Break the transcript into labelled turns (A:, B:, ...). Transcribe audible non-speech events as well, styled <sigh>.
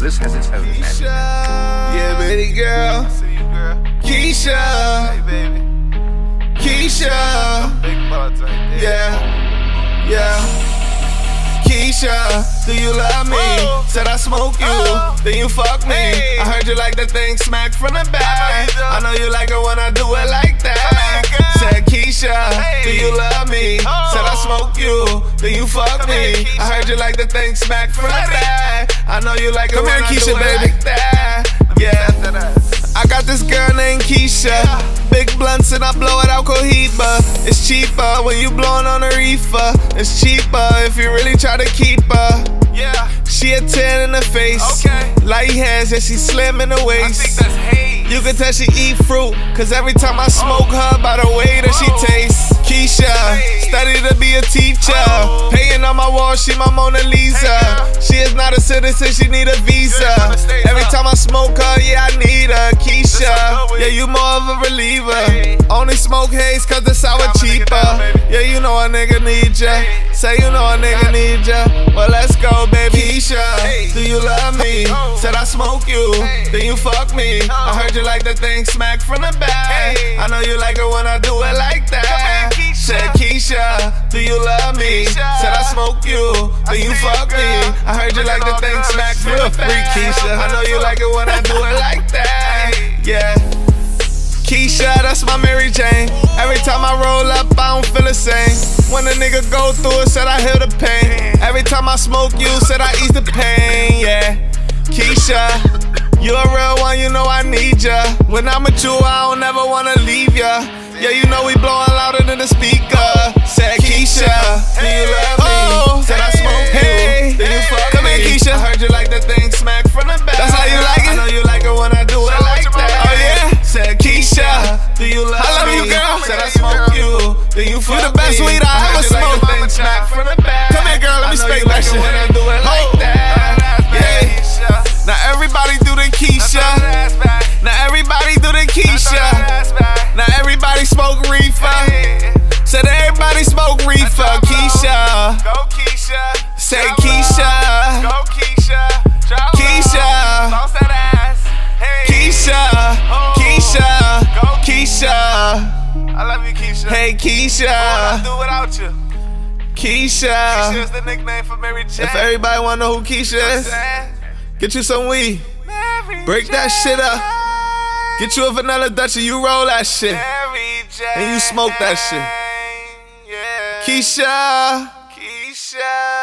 A: this has its own
B: Keisha.
A: magic.
B: Yeah, baby girl.
C: See you, girl.
B: Keisha.
C: Hey, baby.
B: Keisha.
C: Big right.
B: Yeah. Yeah. Keisha, do you love me?
C: Whoa.
B: Said I smoke you,
C: Oh.
B: then you fuck me.
C: Hey.
B: I heard you like the thing smack from the back.
C: do.
B: I know you like it when I do it like that.
C: Oh
B: Said Keisha,
C: Hey.
B: do you love me?
C: Oh.
B: Said I smoke you, then you fuck
C: Come
B: me.
C: here,
B: I heard you like the thing smack from the back. I know you like it
C: Come
B: when
C: here, Keisha, baby.
B: like that. Yeah. I got this girl named Keisha. Big blunts and I blow it out Cohiba. It's cheaper when you blowing on a reefer. It's cheaper if you really try to keep her.
C: Yeah.
B: She a 10 in the face.
C: Okay.
B: Light hands and she slim in the waist.
C: I think that's hate.
B: You can tell she eat fruit, cause every time I oh. smoke her, by the way that she
C: Oh.
B: tastes. Keisha, study to be a teacher. Paying on my wall, she my Mona Lisa. She is not a citizen, she need a visa.
C: from the States,
B: every time I smoke her, yeah, I need her. Keisha,
C: I know it.
B: yeah, you more of a reliever. Only smoke haze cause the sour
C: Calm a nigga
B: cheaper. yeah, you know a nigga need ya. Say you know a nigga need ya. Well, let's go, baby. Keisha, do you love me? Said I smoke you, then you fuck me. I heard you like the thing smack from the back. I know you like it when I do it like that.
C: Come here, Keisha.
B: Said Keisha, do you love me? Said I smoke you, do you fuck me. I heard you like the thing
C: girls.
B: smack from
C: You're a freak. Keisha.
B: I know you like it when I do it like <laughs> that. Yeah. Keisha, that's my Mary Jane. Every time I roll up, I don't feel the same. When a nigga go through it, said I heal the pain. Every time I smoke you, said I ease the pain. Yeah. Keisha, you a real one, you know I need ya. When I'm with you, I don't ever wanna leave ya. Yeah, you know we blowing louder than the speaker. Said Keisha, do you love me?
C: Oh,
B: said I
C: hey,
B: smoke you,
C: hey,
B: then you fuck
C: Come
B: me.
C: here, Keisha.
B: I heard you like the thing smack from the back.
C: That's how you like it?
B: I know you like it when I do it
C: it
B: like that. Oh yeah. Said Keisha, do you love me?
C: I love you, girl.
B: Said I smoke you, then you fuck me?
C: You the best weed I ever
B: you
C: smoked.
B: thing smack from the back.
C: Come here, girl, let me
B: I
C: spank that shit.
B: Now everybody smoke reefer.
C: Hey.
B: Said everybody smoke reefer. Keisha.
C: Go Keisha.
B: Say
C: Drop
B: Keisha.
C: Go Keisha. Drop
B: Keisha.
C: that ass. Hey.
B: Keisha.
C: Oh.
B: Keisha.
C: Go
B: Keisha.
C: I love you, Keisha.
B: Hey
C: What would I
B: Keisha.
C: do without you?
B: Keisha.
C: Keisha is the nickname for Mary Jane.
B: If everybody wanna know who Keisha is, get you some weed.
C: Mary
B: Break that shit up. Get you a vanilla Dutch and you roll that shit. And you smoke that shit.
C: Yeah.
B: Keisha.
C: Keisha.